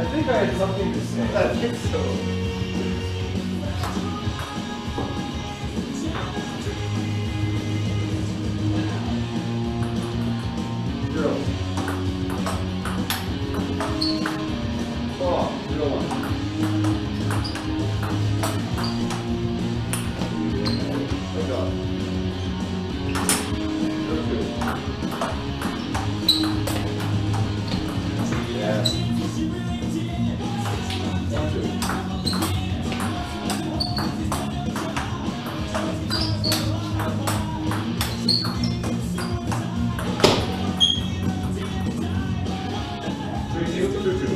I think I had something to say. I think so. Uh,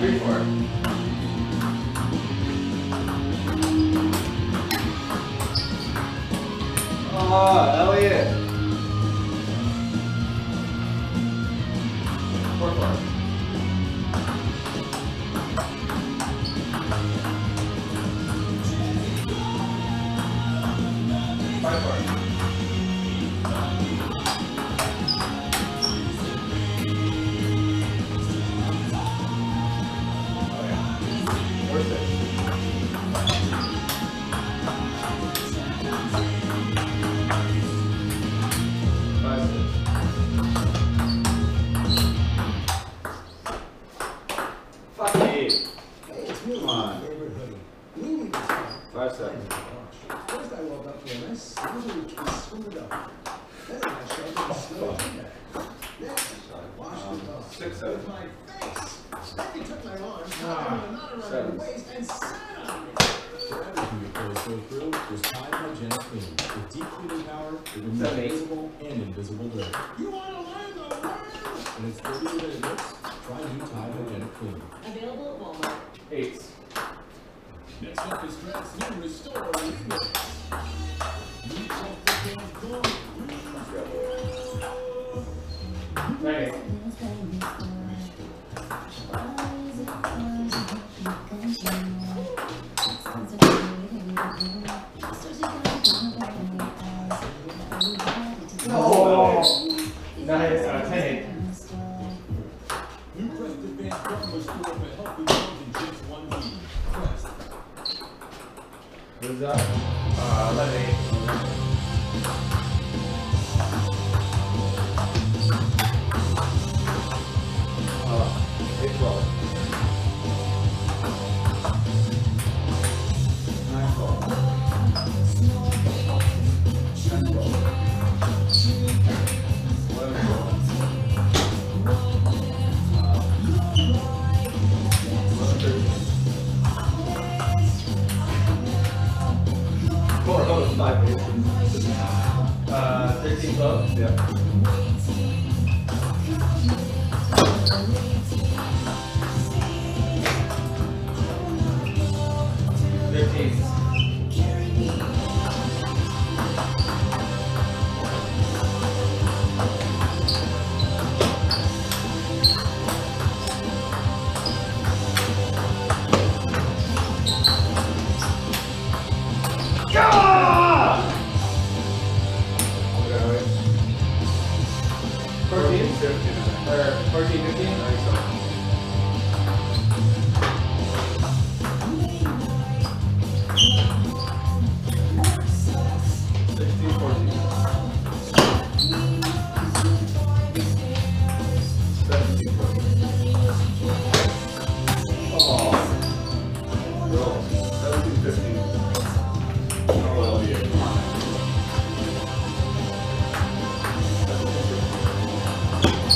three four. Oh. Four six, seven. with my face. Then took my arm, tied a knot around seven. waist, and sat on me. For everything your clothes go through, there's Tide Hygienic Clean. With deep cleaning power, it removes visible and invisible dirt. You want to learn the word? And it's 30 minute mix. Try new Tide Hygienic Clean. Available at Walmart. Eight. Next up is Trent's new Restore Remix. No. Nice. of 10 8. New Crest Advanced Farmers Store for healthy meals in just one week. What is that? Uh, 11 Yeah. or 14, 15?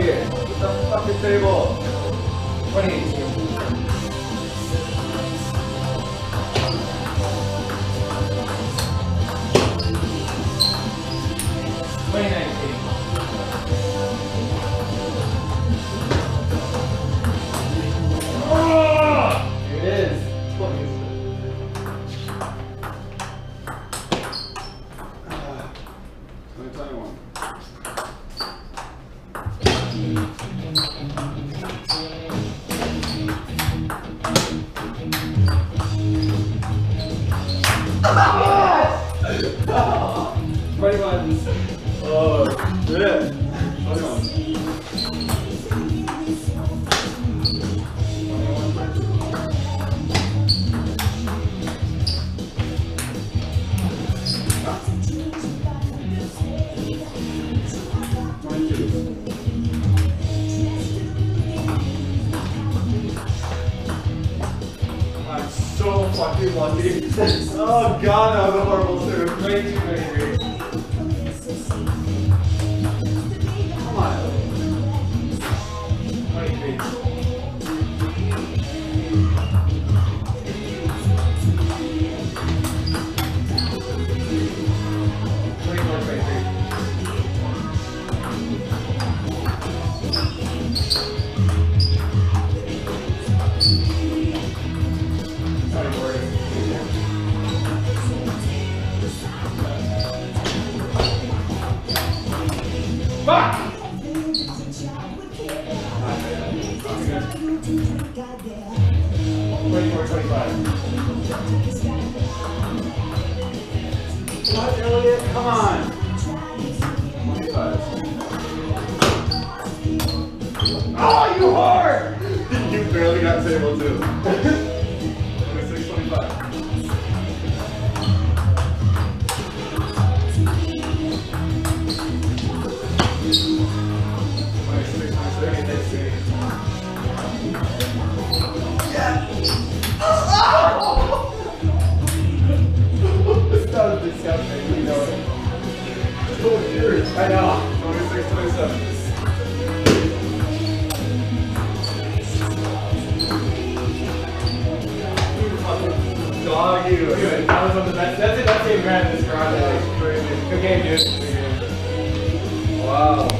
Elliot. Hit the fucking table. 2018. Twenty 빨리 와. 어, 왜? 빨리 와. Lucky. oh god, was a horrible serve. Twenty-two, twenty-three. Come 24, 25. Come on, Elliot, come on. 25. Oh, you whore! you barely got table two. 26, 25. Thank you. The best. That's it. That's it. In this garage. Good game, dude. Wow.